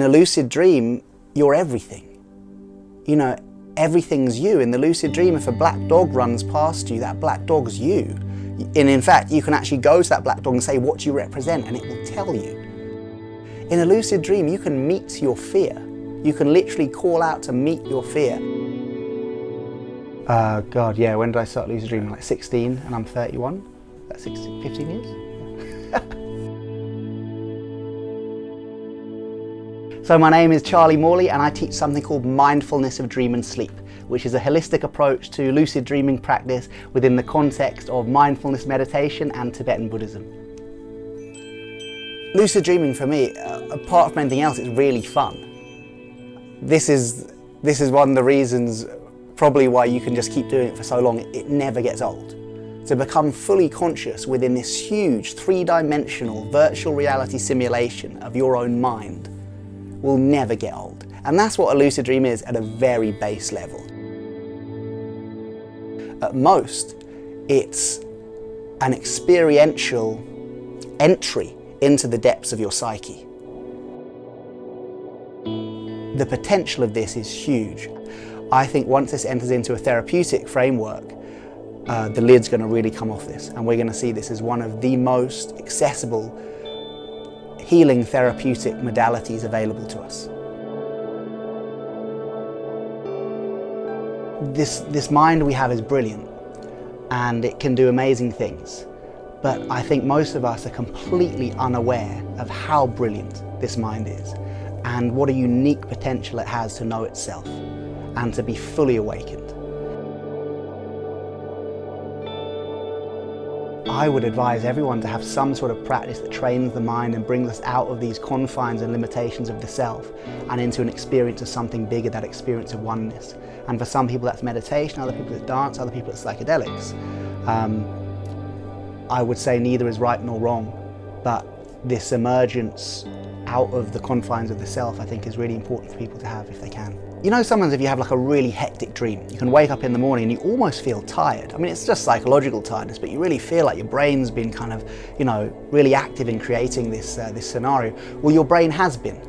in a lucid dream, you're everything. You know, everything's you. In the lucid dream, if a black dog runs past you, that black dog's you. And in fact, you can actually go to that black dog and say, What do you represent? and it will tell you. In a lucid dream, you can meet your fear. You can literally call out to meet your fear. Uh, God, yeah, when did I start lucid dreaming? Like 16 and I'm 31? That's 16, 15 years? So my name is Charlie Morley and I teach something called Mindfulness of Dream and Sleep, which is a holistic approach to lucid dreaming practice within the context of mindfulness meditation and Tibetan Buddhism. Lucid dreaming for me, uh, apart from anything else, is really fun. This is, this is one of the reasons probably why you can just keep doing it for so long, it never gets old. To become fully conscious within this huge three-dimensional virtual reality simulation of your own mind will never get old. And that's what a lucid dream is at a very base level. At most, it's an experiential entry into the depths of your psyche. The potential of this is huge. I think once this enters into a therapeutic framework, uh, the lid's going to really come off this, and we're going to see this as one of the most accessible healing therapeutic modalities available to us. This, this mind we have is brilliant and it can do amazing things. But I think most of us are completely unaware of how brilliant this mind is and what a unique potential it has to know itself and to be fully awakened. I would advise everyone to have some sort of practice that trains the mind and brings us out of these confines and limitations of the self and into an experience of something bigger, that experience of oneness. And for some people that's meditation, other people it's dance, other people it's psychedelics. Um, I would say neither is right nor wrong, but this emergence out of the confines of the self I think is really important for people to have if they can. You know sometimes if you have like a really hectic dream, you can wake up in the morning and you almost feel tired. I mean it's just psychological tiredness, but you really feel like your brain's been kind of, you know, really active in creating this, uh, this scenario. Well your brain has been.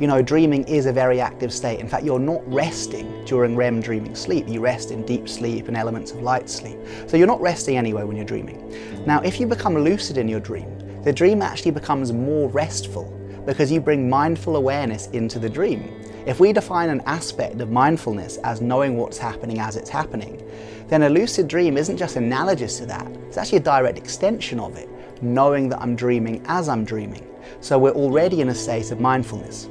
You know, dreaming is a very active state. In fact, you're not resting during REM dreaming sleep. You rest in deep sleep and elements of light sleep. So you're not resting anyway when you're dreaming. Now, if you become lucid in your dream, the dream actually becomes more restful because you bring mindful awareness into the dream. If we define an aspect of mindfulness as knowing what's happening as it's happening, then a lucid dream isn't just analogous to that, it's actually a direct extension of it, knowing that I'm dreaming as I'm dreaming. So we're already in a state of mindfulness.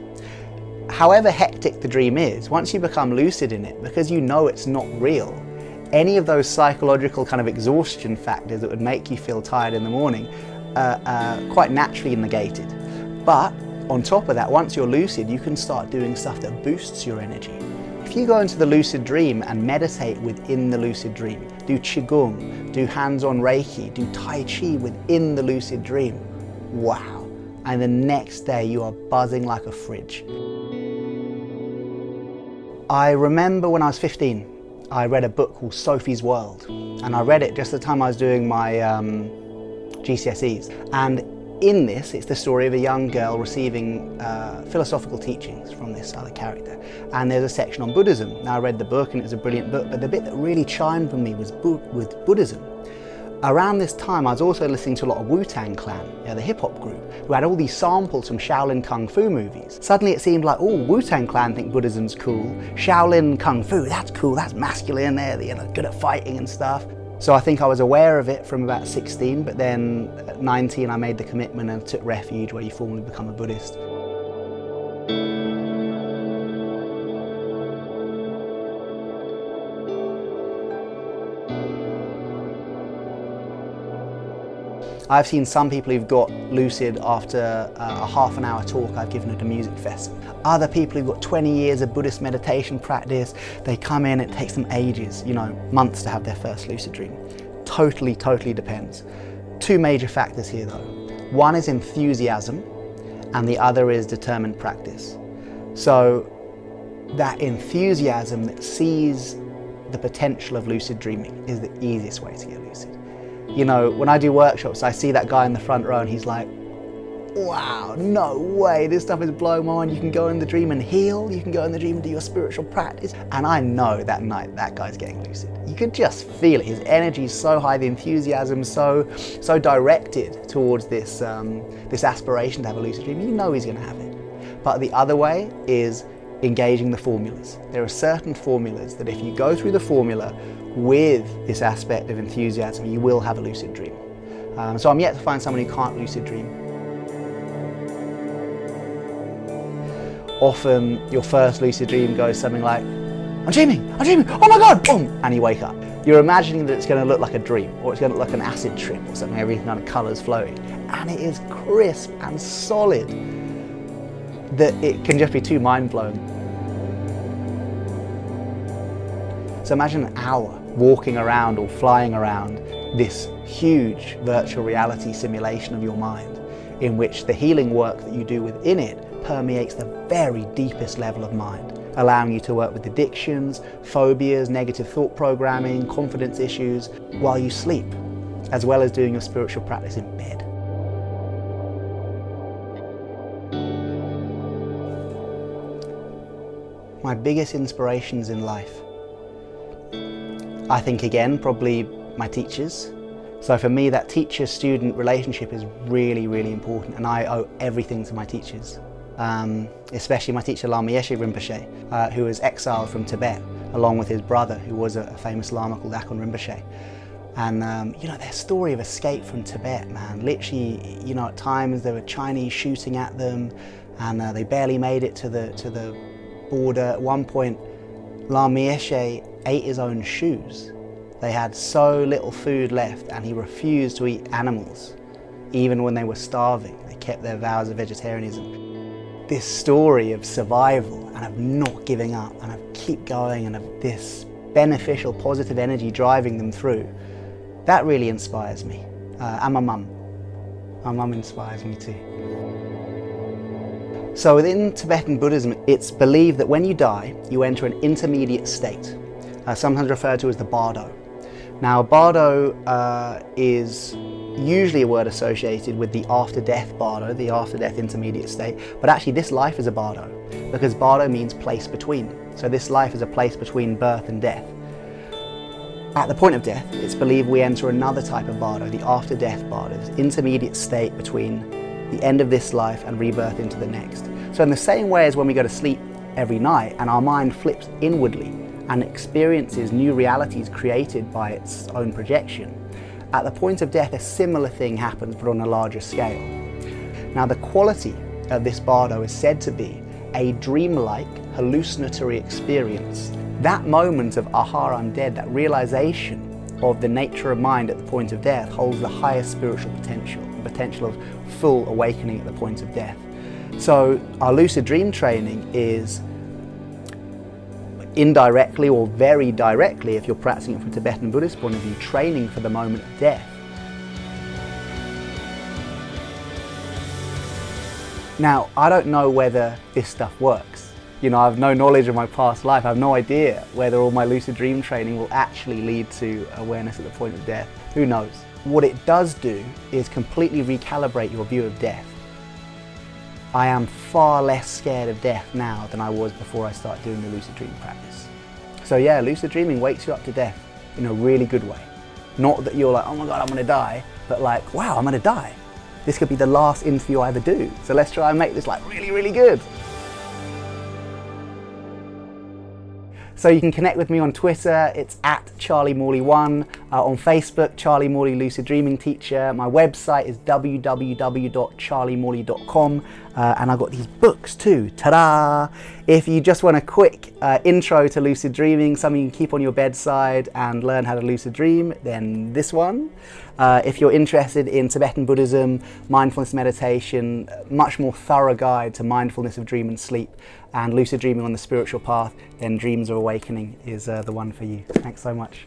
However hectic the dream is, once you become lucid in it, because you know it's not real, any of those psychological kind of exhaustion factors that would make you feel tired in the morning are uh, uh, quite naturally negated. But on top of that, once you're lucid, you can start doing stuff that boosts your energy. If you go into the lucid dream and meditate within the lucid dream, do Qigong, do hands-on Reiki, do Tai Chi within the lucid dream, wow. And the next day you are buzzing like a fridge. I remember when I was 15, I read a book called Sophie's World. And I read it just the time I was doing my um, GCSEs. And in this, it's the story of a young girl receiving uh, philosophical teachings from this other character. And there's a section on Buddhism. Now, I read the book and it was a brilliant book, but the bit that really chimed for me was Bu with Buddhism. Around this time, I was also listening to a lot of Wu-Tang Clan, you know, the hip-hop group, who had all these samples from Shaolin Kung Fu movies. Suddenly it seemed like, oh, Wu-Tang Clan think Buddhism's cool. Shaolin Kung Fu, that's cool, that's masculine, they're you know, good at fighting and stuff. So I think I was aware of it from about 16, but then at 19 I made the commitment and took refuge where you formally become a Buddhist. I've seen some people who've got lucid after uh, a half an hour talk I've given at a music fest. Other people who've got 20 years of Buddhist meditation practice, they come in, it takes them ages, you know, months to have their first lucid dream. Totally, totally depends. Two major factors here though. One is enthusiasm and the other is determined practice. So that enthusiasm that sees the potential of lucid dreaming is the easiest way to get lucid. You know, when I do workshops, I see that guy in the front row and he's like, wow, no way, this stuff is blowing my mind. You can go in the dream and heal, you can go in the dream and do your spiritual practice. And I know that night that guy's getting lucid. You could just feel it. His energy is so high, the enthusiasm so so directed towards this um, this aspiration to have a lucid dream. You know he's going to have it. But the other way is engaging the formulas. There are certain formulas that if you go through the formula with this aspect of enthusiasm, you will have a lucid dream. Um, so I'm yet to find someone who can't lucid dream. Often your first lucid dream goes something like, I'm dreaming, I'm dreaming, oh my God, boom, and you wake up. You're imagining that it's going to look like a dream, or it's going to look like an acid trip, or something, every kind of colours flowing. And it is crisp and solid that it can just be too mind-blowing. So imagine an hour walking around or flying around this huge virtual reality simulation of your mind in which the healing work that you do within it permeates the very deepest level of mind, allowing you to work with addictions, phobias, negative thought programming, confidence issues while you sleep, as well as doing your spiritual practice in bed. My biggest inspirations in life I think again, probably my teachers. So for me, that teacher-student relationship is really, really important and I owe everything to my teachers. Um, especially my teacher Lama Yeshe Rinpoche, uh, who was exiled from Tibet along with his brother, who was a, a famous Lama called Akong Rinpoche. And um, you know, their story of escape from Tibet, man, literally, you know, at times there were Chinese shooting at them and uh, they barely made it to the, to the border. At one point, Lama Yeshe ate his own shoes. They had so little food left and he refused to eat animals, even when they were starving. They kept their vows of vegetarianism. This story of survival and of not giving up and of keep going and of this beneficial, positive energy driving them through, that really inspires me. Uh, and my mum. My mum inspires me too. So within Tibetan Buddhism, it's believed that when you die, you enter an intermediate state uh, sometimes referred to as the bardo. Now, bardo uh, is usually a word associated with the after-death bardo, the after-death intermediate state, but actually this life is a bardo because bardo means place between. So this life is a place between birth and death. At the point of death, it's believed we enter another type of bardo, the after-death bardo, this intermediate state between the end of this life and rebirth into the next. So in the same way as when we go to sleep every night and our mind flips inwardly and experiences new realities created by its own projection. At the point of death, a similar thing happens, but on a larger scale. Now, the quality of this bardo is said to be a dreamlike, hallucinatory experience. That moment of aha, I'm dead, that realization of the nature of mind at the point of death holds the highest spiritual potential, potential of full awakening at the point of death. So our lucid dream training is indirectly or very directly, if you're practicing it from a Tibetan Buddhist point of view, training for the moment of death. Now, I don't know whether this stuff works. You know, I have no knowledge of my past life. I have no idea whether all my lucid dream training will actually lead to awareness at the point of death. Who knows? What it does do is completely recalibrate your view of death. I am far less scared of death now than I was before I started doing the lucid dreaming practice. So yeah, lucid dreaming wakes you up to death in a really good way. Not that you're like, oh my God, I'm gonna die, but like, wow, I'm gonna die. This could be the last interview I ever do. So let's try and make this like really, really good. So you can connect with me on Twitter, it's at Charlie Morley1. Uh, on Facebook, Charlie Morley Lucid Dreaming Teacher. My website is www.charliemorley.com uh, and I've got these books too, ta-da! If you just want a quick uh, intro to lucid dreaming, something you can keep on your bedside and learn how to lucid dream, then this one. Uh, if you're interested in Tibetan Buddhism, mindfulness meditation, much more thorough guide to mindfulness of dream and sleep, and lucid dreaming on the spiritual path, then Dreams of Awakening is uh, the one for you. Thanks so much.